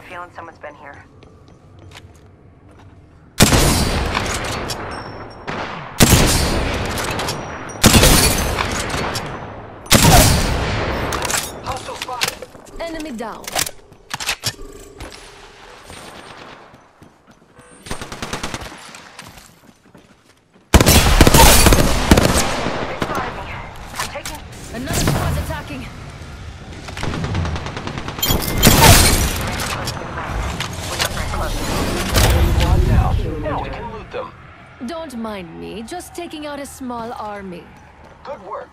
feeling someone's been here. Hostile spotted. Enemy down. They spotted me. I'm taking... Another squad's attacking. Don't mind me, just taking out a small army. Good work.